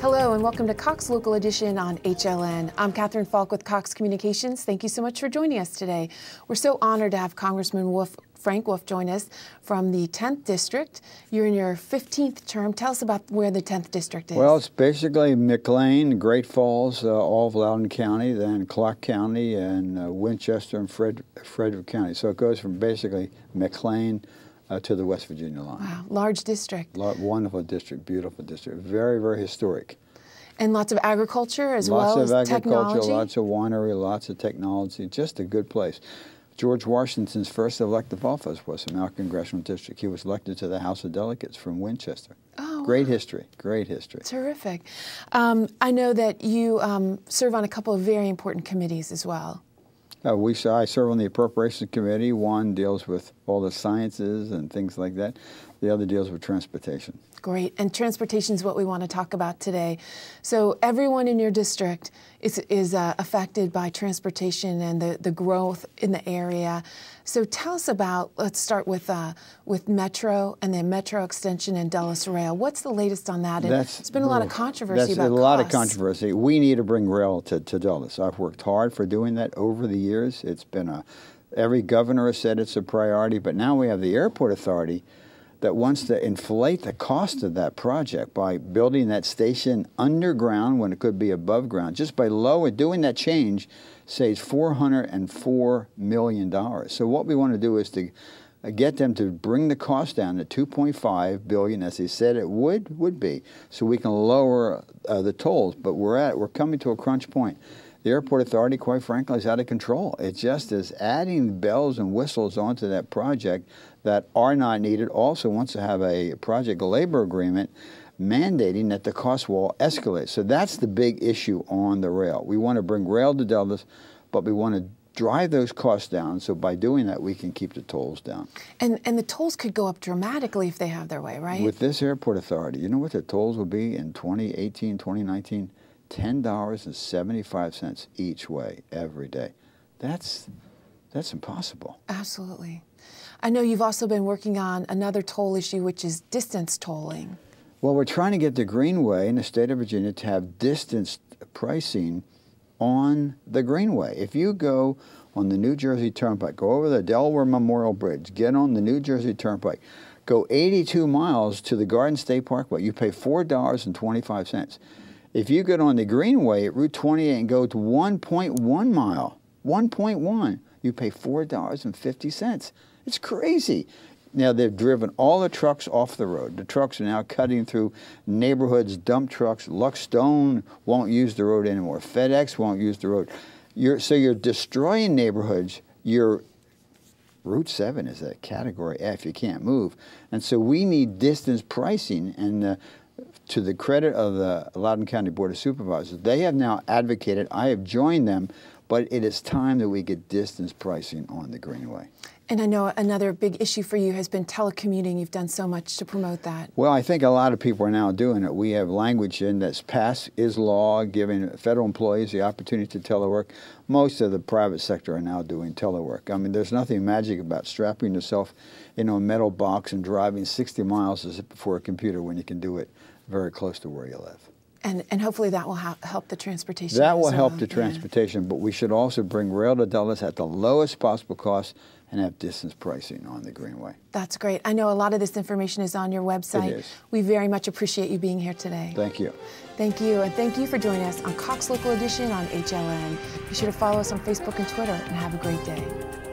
Hello and welcome to Cox Local Edition on HLN. I'm Catherine Falk with Cox Communications. Thank you so much for joining us today. We're so honored to have Congressman Wolf, Frank Wolf join us from the 10th District. You're in your 15th term. Tell us about where the 10th District is. Well, it's basically McLean, Great Falls, uh, all of Loudoun County, then Clarke County, and uh, Winchester and Fred Frederick County. So it goes from basically McLean uh, to the West Virginia line. Wow, large district. Wonderful district, beautiful district, very, very historic. And lots of agriculture as lots well as Lots of agriculture, technology. lots of winery, lots of technology, just a good place. George Washington's first elective office was in our congressional district. He was elected to the House of Delegates from Winchester. Oh, great wow. history, great history. Terrific. Um, I know that you um, serve on a couple of very important committees as well. Uh, we, I serve on the Appropriations Committee. One deals with all the sciences and things like that. The other deals with transportation. Great. And transportation is what we want to talk about today. So everyone in your district is, is uh, affected by transportation and the, the growth in the area. So tell us about, let's start with, uh, with Metro and then Metro Extension and Dulles Rail. What's the latest on that? And That's, there's been a lot of controversy that's about a lot of controversy. We need to bring rail to, to Dulles. I've worked hard for doing that over the years. It's been a, every governor has said it's a priority, but now we have the airport authority that wants to inflate the cost of that project by building that station underground when it could be above ground. Just by lower doing that change saves $404 million. So what we want to do is to get them to bring the cost down to 2.5 billion as they said it would would be so we can lower uh, the tolls but we're at we're coming to a crunch point the airport authority quite frankly is out of control it just is adding bells and whistles onto that project that are not needed also wants to have a project labor agreement mandating that the cost will escalate so that's the big issue on the rail we want to bring rail to Dulles but we want to drive those costs down. So by doing that, we can keep the tolls down. And, and the tolls could go up dramatically if they have their way, right? With this airport authority, you know what the tolls will be in 2018, 2019? $10.75 each way every day. That's, that's impossible. Absolutely. I know you've also been working on another toll issue, which is distance tolling. Well, we're trying to get the Greenway in the state of Virginia to have distance pricing on the Greenway. If you go on the New Jersey Turnpike, go over the Delaware Memorial Bridge, get on the New Jersey Turnpike, go 82 miles to the Garden State Parkway, you pay $4.25. If you get on the Greenway at Route 28 and go to 1.1 mile, 1.1, you pay $4.50. It's crazy. Now they've driven all the trucks off the road. The trucks are now cutting through neighborhoods, dump trucks. Luck Stone won't use the road anymore. FedEx won't use the road. You're, so you're destroying neighborhoods. You're Route 7 is a category F. You can't move. And so we need distance pricing. And uh, to the credit of the Loudoun County Board of Supervisors, they have now advocated, I have joined them, but it is time that we get distance pricing on the Greenway. And I know another big issue for you has been telecommuting. You've done so much to promote that. Well, I think a lot of people are now doing it. We have language in that's passed is law, giving federal employees the opportunity to telework. Most of the private sector are now doing telework. I mean, there's nothing magic about strapping yourself in a metal box and driving 60 miles before a computer when you can do it very close to where you live. And, and hopefully that will help the transportation. That will help the Yeah. transportation, but we should also bring rail to Dulles at the lowest possible cost and have distance pricing on the Greenway. That's great. I know a lot of this information is on your website. is. We very much appreciate you being here today. Thank you. Thank you, and thank you for joining us on Cox Local Edition on HLN. Be sure to follow us on Facebook and Twitter, and have a great day.